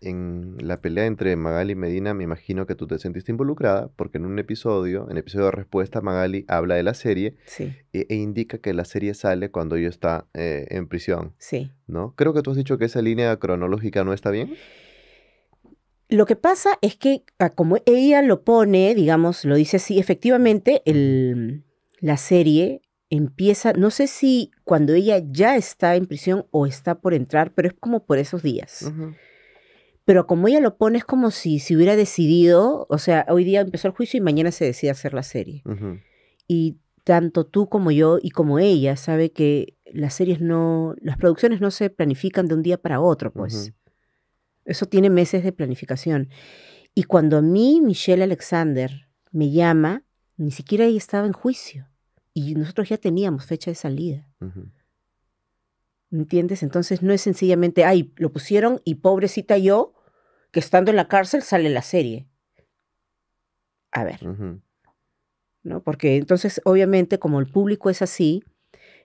en la pelea entre Magali y Medina, me imagino que tú te sentiste involucrada, porque en un episodio, en el episodio de respuesta, Magali habla de la serie Sí, e, e indica que la serie sale cuando ella está eh, en prisión, sí. ¿no? Creo que tú has dicho que esa línea cronológica no está bien. Lo que pasa es que, ah, como ella lo pone, digamos, lo dice así, efectivamente, el, la serie empieza, no sé si cuando ella ya está en prisión o está por entrar, pero es como por esos días. Ujú. Pero como ella lo pone, es como si se hubiera decidido, o sea, hoy día empezó el juicio y mañana se decide hacer la serie. Y tanto tú como yo y como ella sabe que las series no, las producciones no se planifican de un día para otro, pues. Eso tiene meses de planificación. Y cuando a mí Michelle Alexander me llama, ni siquiera ella estaba en juicio. Y nosotros ya teníamos fecha de salida. ¿Me entiendes? Entonces no es sencillamente, ay, lo pusieron y pobrecita yo, que estando en la cárcel sale la serie. A ver. ¿no? Porque entonces, obviamente, como el público es así,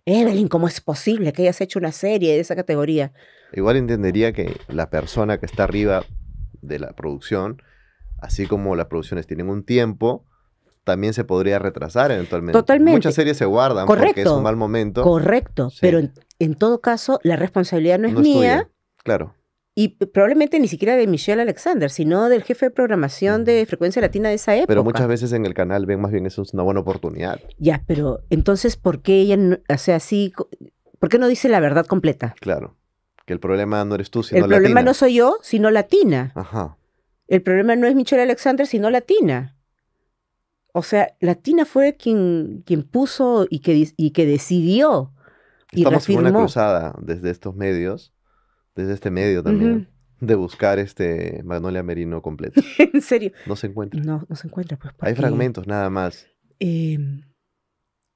Evelyn, ¿cómo es posible que hayas hecho una serie de esa categoría? Igual entendería que la persona que está arriba de la producción, así como las producciones tienen un tiempo, también se podría retrasar eventualmente. Totalmente. Muchas series se guardan porque es un mal momento. Correcto, Sí. pero en, en todo caso, la responsabilidad no es No mía. Claro. Y probablemente ni siquiera de Michelle Alexander, sino del jefe de programación de Frecuencia Latina de esa época. Pero muchas veces en el canal ven más bien eso es una buena oportunidad. Ya, pero entonces, ¿por qué ella, no- o sea, así, ¿por qué no dice la verdad completa? Claro. Que el problema no eres tú, sino el problema Latina. no soy yo, sino Latina. Ajá. El problema no es Michelle Alexander, sino Latina. O sea, Latina fue quien, quien puso y que, y que decidió y Estamos en una reafirmó. cruzada desde estos medios, desde este medio también, de buscar este Magnolia Merino completo. en serio. No se encuentra. No, no se encuentra, pues. Hay fragmentos nada más. eh,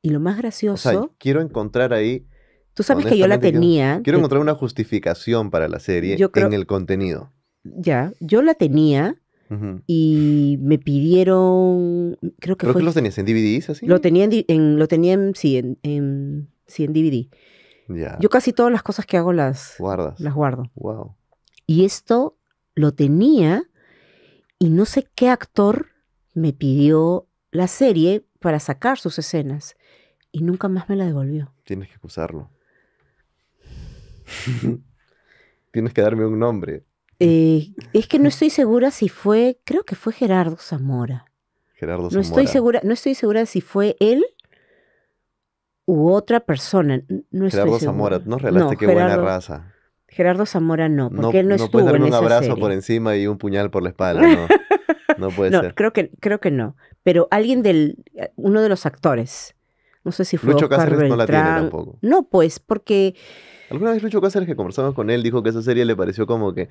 y lo más O gracioso, sea, quiero encontrar ahí, tú sabes que yo la quiero- tenía. quiero que- encontrar una justificación para la serie Yo creo- en el contenido. Ya, yo la tenía y me pidieron, creo que Creo fue, que los tenías en DVDs así. lo tenía en, en- lo tenía en, sí, en, en- sí, en DVD. Yo casi todas las cosas que hago las, Guardas. las guardo. Wow. Y esto lo tenía y no sé qué actor me pidió la serie para sacar sus escenas y nunca más me la devolvió. Tienes que acusarlo. Tienes que darme un nombre. Eh, es que no estoy segura si fue, creo que fue Gerardo Zamora. Gerardo No Zamora. estoy segura, no estoy segura si fue él u otra persona. No Gerardo. Zamora. No relaste, qué buena raza. Gerardo Zamora no, porque No, él no, no estuvo puedes darme en un esa abrazo serie. por encima y un puñal por la espalda. No, no puede no, ser. creo que, creo que no. Pero alguien del, uno de los actores. No sé si fue Lucho Oscar Cáceres no la tiene tampoco. No, pues, porque Alguna vez Lucho Cáceres que conversamos con él dijo que esa serie le pareció como que